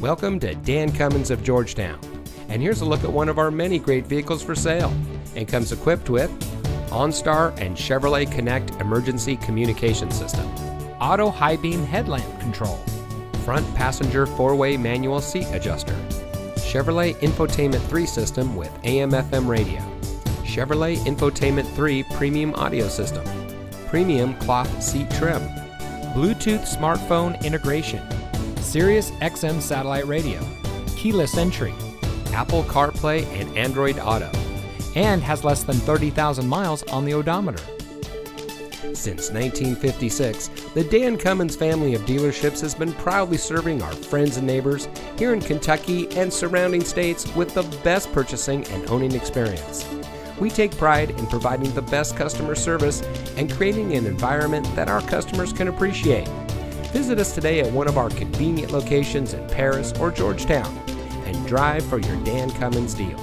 Welcome to Dan Cummins of Georgetown. And here's a look at one of our many great vehicles for sale. And comes equipped with OnStar and Chevrolet Connect emergency communication system, auto high beam headlamp control, front passenger four-way manual seat adjuster, Chevrolet Infotainment 3 system with AM/FM radio, Chevrolet Infotainment 3 premium audio system, premium cloth seat trim, Bluetooth smartphone integration, Sirius XM satellite radio, keyless entry, Apple CarPlay and Android Auto, and has less than 30,000 miles on the odometer. Since 1956, the Dan Cummins family of dealerships has been proudly serving our friends and neighbors here in Kentucky and surrounding states with the best purchasing and owning experience. We take pride in providing the best customer service and creating an environment that our customers can appreciate. Visit us today at one of our convenient locations in Paris or Georgetown and drive for your Dan Cummins deal.